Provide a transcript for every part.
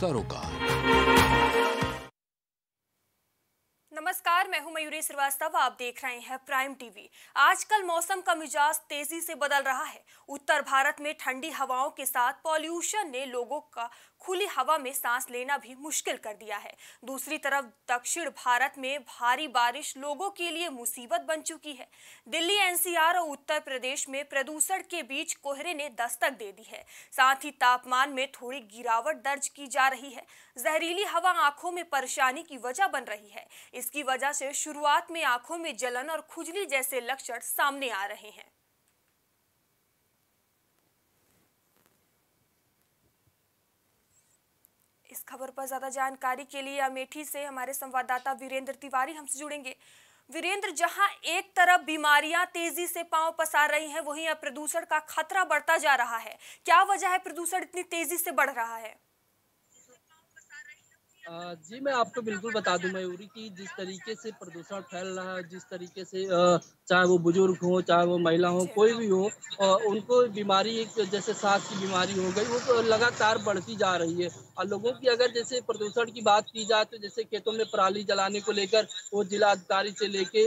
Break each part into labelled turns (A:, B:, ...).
A: सरोकार।
B: नमस्कार, मैं हूँ मयूरी श्रीवास्तव, आप देख रहे हैं प्राइम टीवी। आजकल मौसम का मिजाज तेज़ी से बदल रहा है। उत्तर भारत में ठंडी हवाओं के साथ पॉल्यूशन ने लोगों का खुली हवा में सांस लेना भी मुश्किल कर दिया है। दूसरी तरफ़, दक्षिण भारत में भारी बारिश लोगों के लिए मुसीबत बन चुकी है। दिल्ली, एनसीआर और उत्तर प्रदेश में प्रदूषण के बीच कोहरे ने दस्तक दे दी है। साथ ही तापमान में थोड़ी गिरावट दर्ज की जा रही है। जहरीली हवा आँखों में परेशानी की वजह बन रही है। इसकी वजह से शुरुआत में आँखों में जलन और खुजली जैसे लक्षण सामने आ रहे हैं। इस खबर पर ज़्यादा जानकारी के लिए अमेठी से हमारे संवाददाता वीरेंद्र तिवारी हमसे जुड़ेंगे। वीरेंद्र, जहाँ एक तरफ़ बीमारियाँ तेज़ी से पाँव पसार रही हैं, वहीं अब प्रदूषण का खतरा बढ़ता जा रहा है। क्या वजह है प्रदूषण इतनी तेज़ी से बढ़ रहा है?
C: जी, मैं आपको बिल्कुल बता दूँ, मयूरी कि जिस तरीके से प्रदूषण फैल रहा है, जिस तरीके से चाहे वो बुज़ुर्ग हो, चाहे वो महिला हो, कोई भी हो उनको बीमारी एक जैसे सांस की बीमारी हो गई, वो तो लगातार बढ़ती जा रही है। और लोगों की अगर जैसे प्रदूषण की बात की जाए तो जैसे खेतों में पराली जलाने को लेकर, वो जिला अधिकारी से लेके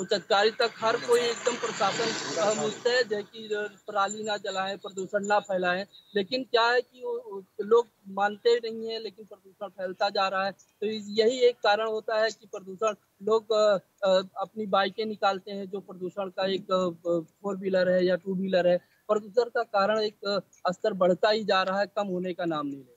C: उच्च अधिकारी तक हर कोई एकदम प्रशासन मुस्तैद है कि पराली ना जलाएँ, प्रदूषण ना फैलाएँ। लेकिन क्या है कि लोग मानते नहीं है, लेकिन प्रदूषण फैलता जा रहा है। तो यही एक कारण होता है कि प्रदूषण, लोग अपनी बाइकें निकालते हैं, जो प्रदूषण का एक फोर व्हीलर है या टू व्हीलर है। प्रदूषण का कारण एक स्तर बढ़ता ही जा रहा है, कम होने का नाम नहीं ले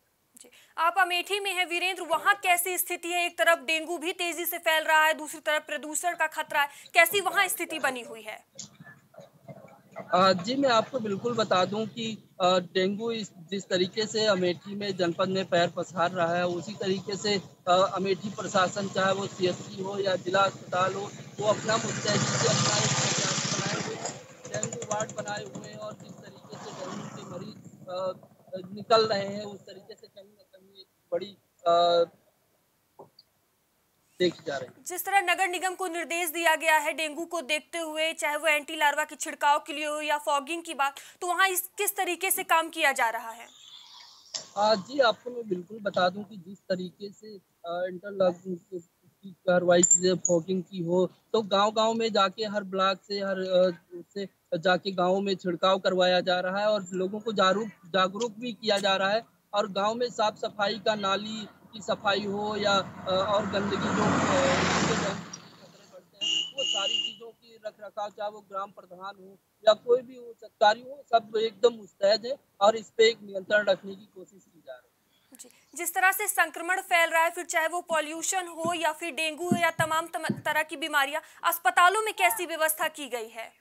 B: आप अमेठी में हैं वीरेंद्र, वहाँ कैसी स्थिति है? एक तरफ़ डेंगू भी तेज़ी से फैल रहा है, दूसरी तरफ़ प्रदूषण का खतरा है। कैसी वहाँ स्थिति बनी हुई है?
C: जी, मैं आपको बिल्कुल बता दूँ कि डेंगू इस, जिस तरीके से अमेठी में जनपद में पैर पसार रहा है, उसी तरीके से अमेठी प्रशासन, चाहे वो सीएससी हो या जिला अस्पताल हो, वो अपना मुस्तैदी से अपना बनाए हुए डेंगू वार्ड बनाए हुए हैं और जिस तरीके से डेंगू के मरीज़ निकल रहे हैं, उस तरीके से कहीं ना कहीं एक बड़ी देखी जा रही है।
B: जिस तरह नगर निगम को निर्देश दिया गया है डेंगू को देखते हुए चाहे वो एंटी लार्वा के छिड़काव के लिए हो या फॉगिंग की बात तो वहाँ इस किस तरीके से काम किया जा रहा है?
C: आ, जी आपको मैं बिल्कुल बता दूँ कि जिस तरीके से इंटरलॉक की कार्रवाई की फॉगिंग की हो तो गांव-गांव में जाके हर ब्लॉक से हर से जाके गाँव में छिड़काव करवाया जा रहा है और लोगों को जागरूक जागरूक भी किया जा रहा है। और गाँव में साफ़ सफ़ाई का नाली की सफ़ाई हो या और गंदगी जो वो सारी चीज़ों की रख रखाव चाहे वो ग्राम प्रधान हो या कोई भी हो, सरकारी हो, सब एकदम मुस्तैद है और इस पे एक नियंत्रण रखने की कोशिश की जा रही
B: है। जिस तरह से संक्रमण फैल रहा है, फिर चाहे वो पॉल्यूशन हो या फिर डेंगू हो या तमाम तरह की बीमारियाँ, अस्पतालों में कैसी व्यवस्था की गई है?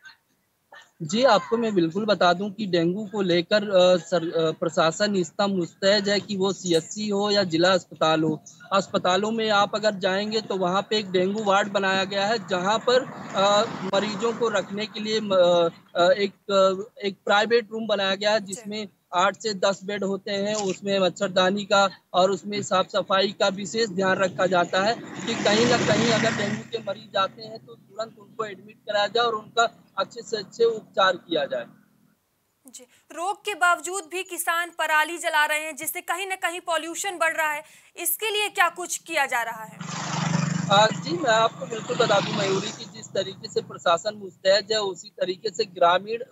C: जी, आपको मैं बिल्कुल बता दूँ कि डेंगू को लेकर प्रशासन इतना मुस्तैद है कि वो सीएससी हो या जिला अस्पताल हो। अस्पतालों में आप अगर जाएँगे तो वहाँ पे एक डेंगू वार्ड बनाया गया है जहाँ पर आ, मरीजों को रखने के लिए आ, एक एक प्राइवेट रूम बनाया गया है जिसमें आठ से दस बेड होते हैं उसमें मच्छरदानी का और उसमें साफ़ सफ़ाई का विशेष ध्यान रखा जाता है कि कहीं ना कहीं अगर डेंगू के मरीज़ आते हैं तो तुरंत उनको एडमिट कराया जाए और उनका अच्छे से अच्छे उपचार किया जाए।
B: जी। रोग के बावजूद भी किसान पराली जला रहे हैं जिससे कहीं ना कहीं पॉल्यूशन बढ़ रहा है। इसके लिए क्या कुछ किया जा रहा है?
C: आ, जी मैं आपको बिल्कुल बता दूँ मयूरी की जिस तरीके से प्रशासन मुस्तैद है उसी तरीके से ग्रामीण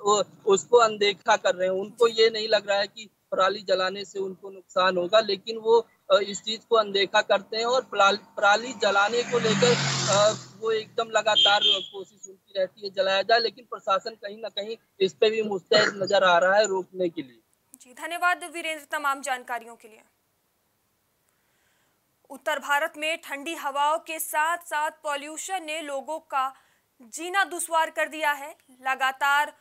C: उसको अनदेखा कर रहे हैं। उनको ये नहीं लग रहा है की पराली जलाने से उनको नुकसान होगा लेकिन वो इस चीज़ को अनदेखा करते हैं और पराली जलाने को लेकर वो एकदम लगातार कोशिश उनकी रहती है जलाया जाए, लेकिन प्रशासन कहीं ना कहीं इस पे भी मुस्तैद नज़र आ रहा है रोकने के लिए।
B: जी, धन्यवाद वीरेंद्र तमाम जानकारियों के लिए। उत्तर भारत में ठंडी हवाओं के साथ साथ पॉल्यूशन ने लोगों का जीना दुश्वार कर दिया है। लगातार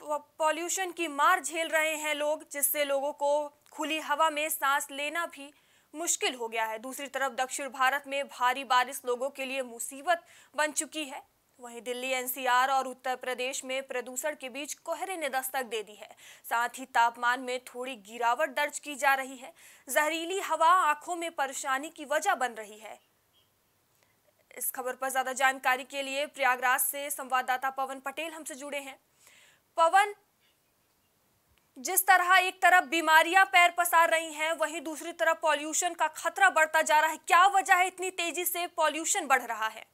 B: पॉल्यूशन की मार झेल रहे हैं लोग, जिससे लोगों को खुली हवा में सांस लेना भी मुश्किल हो गया है। दूसरी तरफ़ दक्षिण भारत में भारी बारिश लोगों के लिए मुसीबत बन चुकी है। वहीं दिल्ली, एनसीआर और उत्तर प्रदेश में प्रदूषण के बीच कोहरे ने दस्तक दे दी है। साथ ही तापमान में थोड़ी गिरावट दर्ज की जा रही है। जहरीली हवा आँखों में परेशानी की वजह बन रही है। इस खबर पर ज़्यादा जानकारी के लिए प्रयागराज से संवाददाता पवन पटेल हमसे जुड़े हैं। पवन जिस तरह एक तरफ़ बीमारियाँ पैर पसार रही हैं, वहीं दूसरी तरफ़ पॉल्यूशन का खतरा बढ़ता जा रहा है। क्या वजह है इतनी तेज़ी से पॉल्यूशन बढ़ रहा है?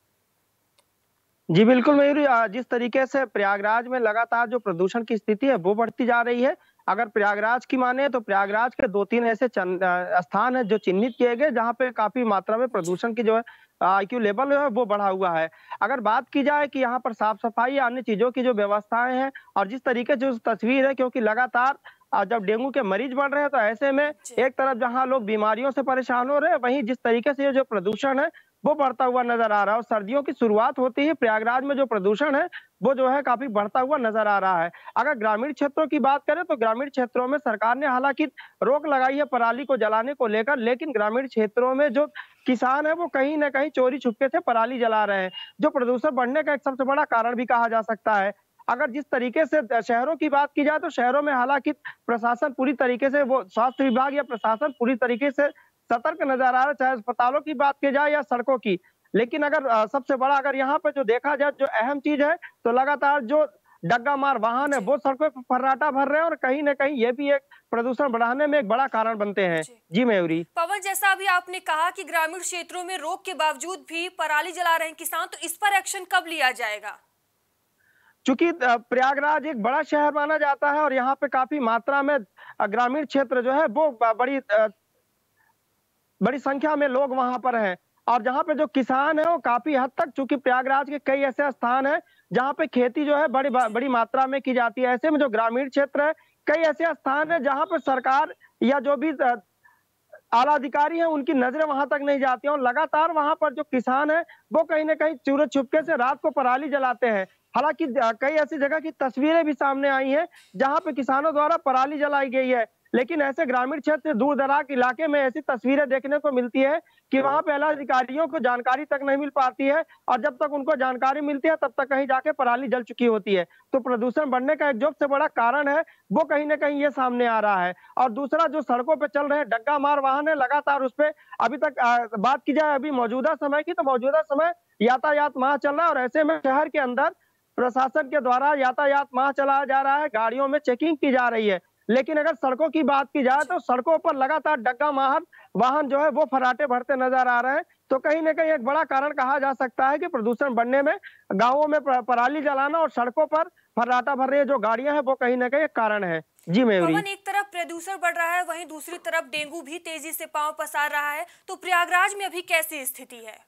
A: जी, बिल्कुल मयूरी जिस तरीके से प्रयागराज में लगातार जो प्रदूषण की स्थिति है, वो बढ़ती जा रही है। अगर प्रयागराज की माने तो प्रयागराज के दो तीन ऐसे स्थान है जो चिन्हित किए गए, जहाँ पे काफ़ी मात्रा में प्रदूषण की जो है आईक्यू लेवल है वो बढ़ा हुआ है। अगर बात की जाए कि यहाँ पर साफ़ सफ़ाई या अन्य चीज़ों की जो व्यवस्थाएँ हैं और जिस तरीके से तस्वीर है क्योंकि लगातार जब डेंगू के मरीज़ बढ़ रहे हैं तो ऐसे में एक तरफ़ जहाँ लोग बीमारियों से परेशान हो रहे हैं वहीं जिस तरीके से ये जो प्रदूषण है वो बढ़ता हुआ नज़र आ रहा है और सर्दियों की शुरुआत होती है प्रयागराज में जो प्रदूषण है, वो जो है काफ़ी बढ़ता हुआ नज़र आ रहा है। अगर ग्रामीण क्षेत्रों की बात करें तो ग्रामीण क्षेत्रों में सरकार ने हालाँकि रोक लगाई है पराली को जलाने को लेकर, लेकिन ग्रामीण क्षेत्रों में जो किसान है वो कहीं ना कहीं चोरी छुपके से पराली जला रहे हैं। जो प्रदूषण बढ़ने का एक सबसे बड़ा कारण भी कहा जा सकता है। अगर जिस तरीके से शहरों की बात की जाए तो शहरों में हालाँकि प्रशासन पूरी तरीके से वो स्वास्थ्य विभाग या प्रशासन पूरी तरीके से सतर्क नज़र आ रहा है चाहे अस्पतालों की बात की जाए या सड़कों की। लेकिन अगर सबसे बड़ा अगर यहाँ पे जो देखा जाए जो अहम चीज़ है तो लगातार जो डग्गा मार वाहन है वो सड़कों पर फर्राटा भर रहे हैं और कहीं ना कहीं ये भी एक प्रदूषण बढ़ाने में एक बड़ा कारण बनते हैं। जी। मयूरी।
B: पवन जैसा अभी आपने कहा कि ग्रामीण क्षेत्रों में रोक के बावजूद भी पराली जला रहे हैं किसान तो इस पर एक्शन कब लिया जाएगा?
A: चूँकि प्रयागराज एक बड़ा शहर माना जाता है और यहाँ पे काफ़ी मात्रा में ग्रामीण क्षेत्र जो है वो बड़ी बड़ी संख्या में लोग वहाँ पर हैं। और जहाँ पे जो किसान है, वो काफ़ी हद तक, चूँकि प्रयागराज के कई ऐसे स्थान है, जहाँ पे खेती जो है बड़ी बड़ी मात्रा में की जाती है। ऐसे में जो ग्रामीण क्षेत्र है, कई ऐसे स्थान है, जहाँ पे सरकार या जो भी आला अधिकारी है, उनकी नज़रें वहाँ तक नहीं जाती और लगातार वहाँ पर जो किसान है, वो कहीं ना कहीं चूर छुपके से रात को पराली जलाते हैं। हालाँकि कई ऐसी जगह की तस्वीरें भी सामने आई हैं, जहाँ पे किसानों द्वारा पराली जलाई गई है। लेकिन ऐसे ग्रामीण क्षेत्र दूर दराज इलाके में ऐसी तस्वीरें देखने को मिलती है कि वहाँ पे अधिकारियों को जानकारी तक नहीं मिल पाती है और जब तक उनको जानकारी मिलती है तब तक कहीं जाके पराली जल चुकी होती है। तो प्रदूषण बढ़ने का एक जो सबसे बड़ा कारण है वो कहीं ना कहीं ये सामने आ रहा है। और दूसरा जो सड़कों पर चल रहे डग्गा मार वाहन है लगातार उस पर अभी तक आ, बात की जाए अभी मौजूदा समय की तो मौजूदा समय यातायात माह चल रहा है और ऐसे में शहर के अंदर प्रशासन के द्वारा यातायात माह चलाया जा रहा है गाड़ियों में चेकिंग की जा रही है। लेकिन अगर सड़कों की बात की जाए तो सड़कों पर लगातार डग्गा माहर, वाहन जो है वो फराटे भरते नज़र आ रहे हैं। तो कहीं ना कहीं एक बड़ा कारण कहा जा सकता है कि प्रदूषण बढ़ने में गाँवों में पराली जलाना और सड़कों पर फर्राटा भर रही जो गाड़ियाँ हैं वो कहीं ना कहीं एक कारण है। जी मयूरी।
B: एक तरफ़ प्रदूषण बढ़ रहा है, वहीं दूसरी तरफ़ डेंगू भी तेज़ी से पाँव पसार रहा है। तो प्रयागराज में अभी कैसी स्थिति है?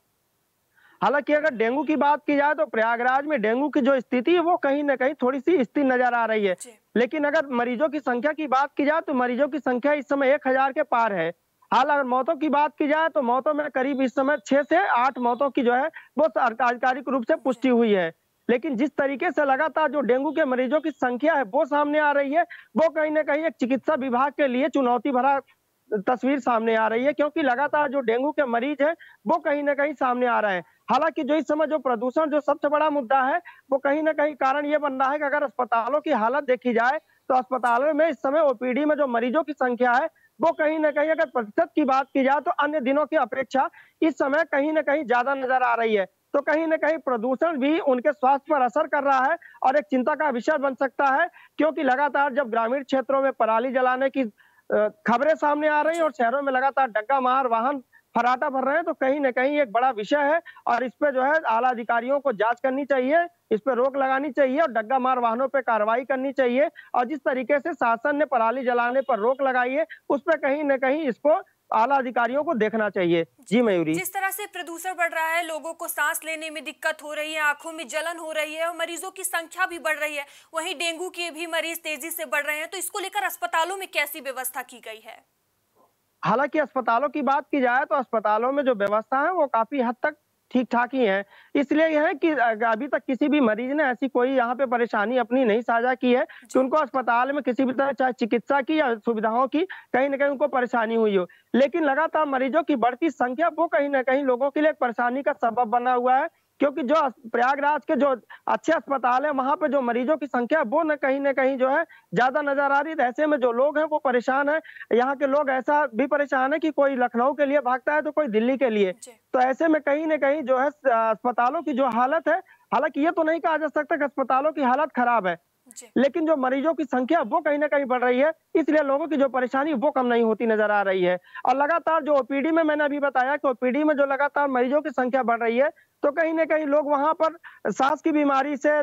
A: हालाँकि अगर डेंगू की बात की जाए तो प्रयागराज में डेंगू की जो स्थिति है वो कहीं ना कहीं थोड़ी सी स्थिर नज़र आ रही है। लेकिन अगर मरीजों की संख्या की बात की जाए तो मरीजों की संख्या इस समय एक हज़ार के पार है। हाल अगर मौतों की बात की जाए तो मौतों में करीब इस समय छह से आठ मौतों की जो है वो आधिकारिक रूप से पुष्टि हुई है। लेकिन जिस तरीके से लगातार जो डेंगू के मरीजों की संख्या है वो सामने आ रही है वो कहीं ना कहीं एक चिकित्सा विभाग के लिए चुनौती भरा तस्वीर सामने आ रही है, क्योंकि लगातार जो डेंगू के मरीज़ है, वो कहीं ना कहीं सामने आ रहे हैं। हालाँकि जो इस समय जो प्रदूषण, जो सबसे बड़ा मुद्दा है, वो कहीं ना कहीं कारण ये बन रहा है कि अगर अस्पतालों की हालत देखी जाए तो अस्पतालों में इस समय ओपीडी में जो मरीजों की संख्या है, वो कहीं ना कहीं अगर प्रतिशत की बात की जाए तो अन्य दिनों की अपेक्षा इस समय कहीं ना कहीं ज़्यादा नज़र आ रही है। तो कहीं ना कहीं प्रदूषण भी उनके स्वास्थ्य पर असर कर रहा है, और एक चिंता का विषय बन सकता है, क्योंकि लगातार जब ग्रामीण क्षेत्रों में पराली जलाने की खबरें सामने आ रही हैं और शहरों में लगातार डग्गा मार, वाहन फराटा भर रहे हैं तो कहीं ना कहीं एक बड़ा विषय है और इस पे जो है आला अधिकारियों को जाँच करनी चाहिए, इस पे रोक लगानी चाहिए और डग्गा मार वाहनों पे कार्रवाई करनी चाहिए और जिस तरीके से शासन ने पराली जलाने पर रोक लगाई है, उस पर कहीं ना कहीं इसको आला अधिकारियों को देखना चाहिए। जी मयूरी।
B: जिस तरह से प्रदूषण बढ़ रहा है लोगों को सांस लेने में दिक्कत हो रही है आँखों में जलन हो रही है और मरीजों की संख्या भी बढ़ रही है। वहीं डेंगू के भी मरीज़ तेज़ी से बढ़ रहे हैं तो इसको लेकर अस्पतालों में कैसी व्यवस्था की गई है?
A: हालाँकि अस्पतालों की बात की जाए तो अस्पतालों में जो व्यवस्था है वो काफ़ी हद तक ठीक ठाक ही है। इसलिए यह है कि अभी तक किसी भी मरीज़ ने ऐसी कोई यहाँ पे परेशानी अपनी नहीं साझा की है कि उनको अस्पताल में किसी भी तरह चाहे चिकित्सा की या सुविधाओं की कहीं ना कहीं उनको परेशानी हुई हो। लेकिन लगातार मरीजों की बढ़ती संख्या वो कहीं ना कहीं लोगों के लिए परेशानी का सबब बना हुआ है। क्योंकि जो प्रयागराज के जो अच्छे अस्पताल है वहाँ पे जो मरीजों की संख्या वो न कहीं न कहीं जो है ज़्यादा नज़र आ रही है। ऐसे में जो लोग हैं वो परेशान है। यहाँ के लोग ऐसा भी परेशान है कि कोई लखनऊ के लिए भागता है तो कोई दिल्ली के लिए। तो ऐसे में कहीं न कहीं जो है अस्पतालों की जो हालत है हालाँकि ये तो नहीं कहा जा सकता कि अस्पतालों की हालत खराब है। लेकिन जो मरीजों की संख्या वो कहीं ना कहीं बढ़ रही है। इसलिए लोगों की जो परेशानी वो कम नहीं होती नज़र आ रही है। और लगातार जो ओपीडी में मैंने अभी बताया कि ओपीडी में जो लगातार मरीजों की संख्या बढ़ रही है तो कहीं ना कहीं लोग वहाँ पर सांस की बीमारी से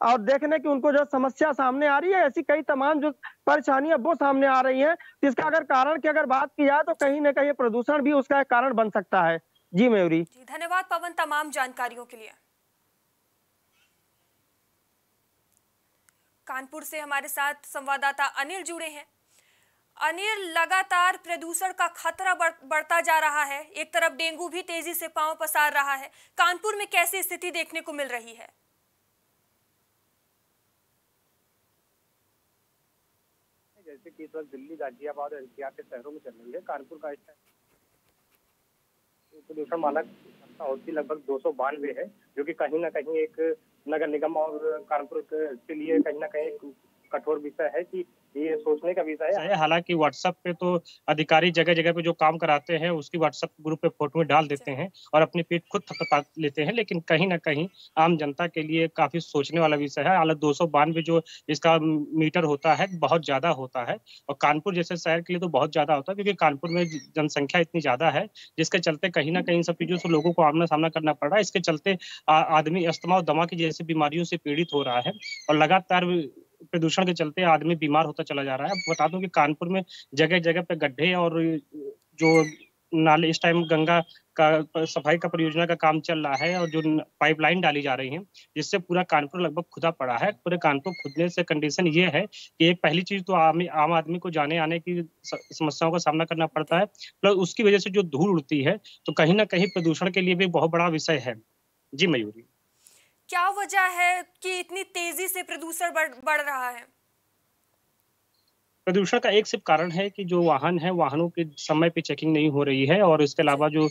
A: और देखने की उनको जो समस्या सामने आ रही है, ऐसी कई तमाम जो परेशानियाँ वो सामने आ रही हैं, जिसका अगर कारण की अगर बात की जाए तो कहीं ना कहीं प्रदूषण भी उसका एक कारण बन सकता है। जी मयूरी।
B: धन्यवाद पवन तमाम जानकारियों के लिए। कानपुर से हमारे साथ संवाददाता अनिल जुड़े हैं। अनिल लगातार प्रदूषण का खतरा बढ़ता जा रहा है। एक तरफ़ डेंगू भी तेज़ी से पाँव पसार रहा है। कानपुर में कैसी स्थिति देखने को मिल रही है?
D: जैसे कि इस वक्त दिल्ली, गाजियाबाद और एनसीआर के शहरों में चल रही है। कानपुर का प्रदूषण मानक होती लगभग दो सौ बानवे है, जो कि कहीं ना कहीं एक नगर निगम और कानपुर के लिए कहीं ना कहीं एक कठोर विषय है कि ये सोचने का विषय है।
E: हालाँकि व्हाट्सएप पे तो अधिकारी जगह जगह पे जो काम कराते हैं उसकी व्हाट्सएप ग्रुप पे फ़ोटो डाल देते हैं और अपनी पीठ खुद थपथपा लेते हैं लेकिन कहीं ना कहीं आम जनता के लिए काफ़ी सोचने वाला विषय है। हालाँकि दो सौ बानवे जो इसका मीटर होता है बहुत ज़्यादा होता है और कानपुर जैसे शहर के लिए तो बहुत ज़्यादा होता है क्योंकि कानपुर में जनसंख्या इतनी ज़्यादा है जिसके चलते कहीं ना कहीं सब चीज़ों से लोगों को आमना सामना करना पड़ रहा है। इसके चलते आदमी अस्थमा और दमा की जैसी बीमारियों से पीड़ित हो रहा है और लगातार प्रदूषण के चलते आदमी बीमार होता चला जा रहा है। बता दूँ कि कानपुर में जगह जगह पे गड्ढे और जो नाले इस टाइम गंगा का सफ़ाई का परियोजना का काम चल रहा है और जो पाइपलाइन डाली जा रही है जिससे पूरा कानपुर लगभग खुदा पड़ा है। पूरे कानपुर खुदने से कंडीशन ये है कि एक पहली चीज़ तो आम, आम आदमी को जाने आने की समस्याओं का सामना करना पड़ता है। प्लस उसकी वजह से जो धूल उड़ती है तो कहीं ना कहीं प्रदूषण के लिए भी बहुत बड़ा विषय है। जी मयूरी।
B: क्या वजह है कि इतनी तेज़ी से प्रदूषण बढ़ बढ़ रहा है?
E: प्रदूषण का एक सिर्फ़ कारण है कि जो वाहन है, वाहनों के समय पे चेकिंग नहीं हो रही है और इसके अलावा जो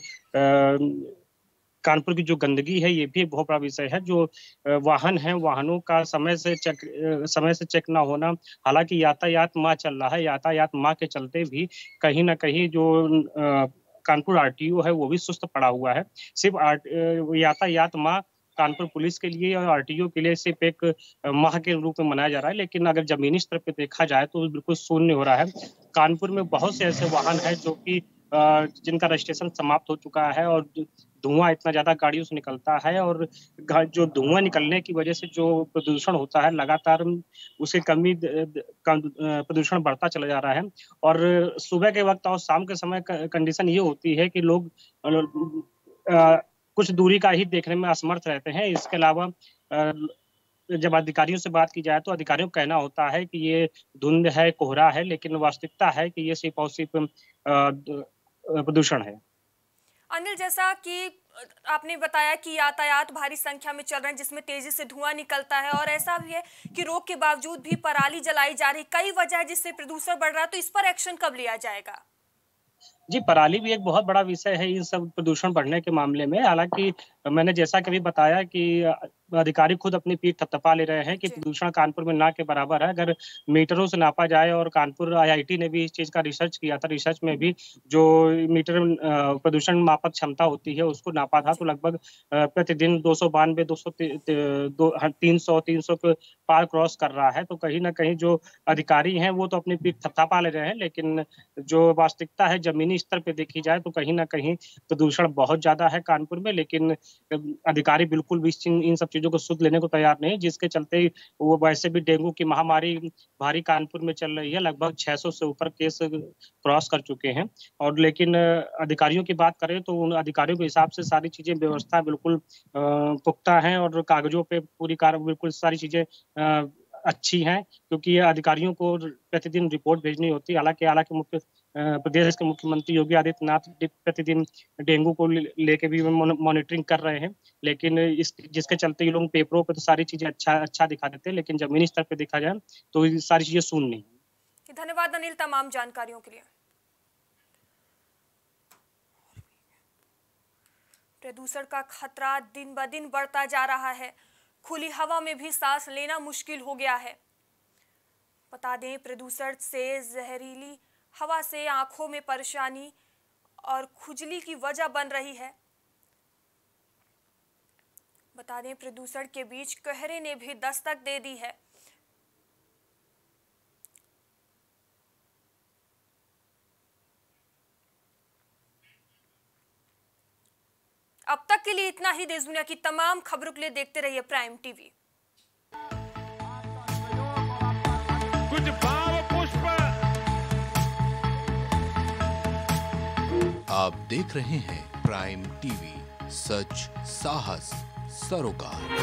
E: कानपुर की जो गंदगी है, ये भी एक बहुत बड़ा विषय है। जो वाहन है, वाहनों का समय से चेक समय से चेक ना होना, हालाँकि यातायात माह चल रहा है, यातायात माह के चलते भी कहीं ना कहीं जो कानपुर आरटीओ है, वो भी सुस्त पड़ा हुआ है। सिर्फ़ यातायात माह कानपुर पुलिस के लिए और आरटीओ के लिए सिर्फ़ एक माह के रूप में मनाया जा रहा है, लेकिन अगर जमीनी स्तर पर देखा जाए तो बिल्कुल शून्य हो रहा है। कानपुर में बहुत से ऐसे वाहन है जो कि जिनका रजिस्ट्रेशन समाप्त हो चुका है और धुआँ इतना ज़्यादा गाड़ियों से निकलता है और जो धुआँ निकलने की वजह से जो प्रदूषण होता है, लगातार उसकी कमी प्रदूषण बढ़ता चला जा रहा है। और सुबह के वक्त और शाम के समय कंडीशन ये होती है कि लोग कुछ दूरी का ही देखने में असमर्थ रहते हैं। इसके अलावा जब अधिकारियों से बात की जाए तो अधिकारियों का कहना होता है कि ये धुंध है, कोहरा है, लेकिन वास्तविकता है कि ये सिर्फ़ और सिर्फ़ प्रदूषण है।
B: अनिल, जैसा कि आपने बताया कि यातायात भारी संख्या में चल रहे हैं, जिसमें तेज़ी से धुआँ निकलता है और ऐसा भी है कि रोक के बावजूद भी पराली जलाई जा रही कई वजह जिससे प्रदूषण बढ़ रहा है तो इस पर एक्शन कब लिया जाएगा?
E: जी, पराली भी एक बहुत बड़ा विषय है इन सब प्रदूषण बढ़ने के मामले में। हालाँकि मैंने जैसा कभी बताया कि अधिकारी खुद अपनी पीठ थपथपा ले रहे हैं कि प्रदूषण कानपुर में ना के बराबर है। अगर मीटरों से नापा जाए और कानपुर आईआईटी ने भी इस चीज़ का रिसर्च किया था रिसर्च में भी जो मीटर प्रदूषण मापक क्षमता होती है उसको नापा था तो लगभग प्रतिदिन दो सौ बानवे दो सौ हाँ, तीन सौ तीन सौ के पार क्रॉस कर रहा है। तो कहीं ना कहीं जो अधिकारी हैं वो तो अपनी पीठ थपथपा ले रहे हैं लेकिन जो वास्तविकता है जमीनी स्तर पर देखी जाए तो कहीं ना कहीं प्रदूषण बहुत ज़्यादा है कानपुर में लेकिन अधिकारी बिल्कुल भी इन सब चीज़ों को शुद्ध लेने को तैयार नहीं, जिसके चलते वो वैसे भी डेंगू की महामारी भारी कानपुर में चल रही है। लगभग 600 से ऊपर केस क्रॉस कर चुके हैं। और लेकिन अधिकारियों की बात करें तो उन अधिकारियों के हिसाब से सारी चीज़ें व्यवस्था बिल्कुल पुख्ता है और कागजों पे पूरी कार, बिल्कुल सारी चीज़ें अच्छी हैं, क्योंकि अधिकारियों को प्रतिदिन रिपोर्ट भेजनी होती है। हालाँकि हालाँकि मुख्य प्रदेश के मुख्यमंत्री योगी आदित्यनाथ प्रतिदिन डेंगू को लेके भी मॉनिटरिंग कर रहे हैं। लेकिन इस, जिसके चलते ये लोग पेपरों पे तो सारी चीज़ें अच्छा अच्छा दिखा देते हैं, लेकिन जमीनी स्तर पे देखा जाए तो सारी चीज़ें सुन नहीं
B: धन्यवाद अनिल तमाम जानकारियों के लिए। प्रदूषण का खतरा दिन ब दिन बढ़ता जा रहा है। खुली हवा में भी सांस लेना मुश्किल हो गया है। बता दें, प्रदूषण से जहरीली हवा से आँखों में परेशानी और खुजली की वजह बन रही है। बता दें, प्रदूषण के बीच कोहरे ने भी दस्तक दे दी है। अब तक के लिए इतना ही। देश दुनिया की तमाम खबरों के लिए देखते रहिए प्राइम टीवी।
F: कुछ
E: आप देख रहे हैं प्राइम टीवी सच साहस सरोकार।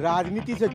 G: राजनीति से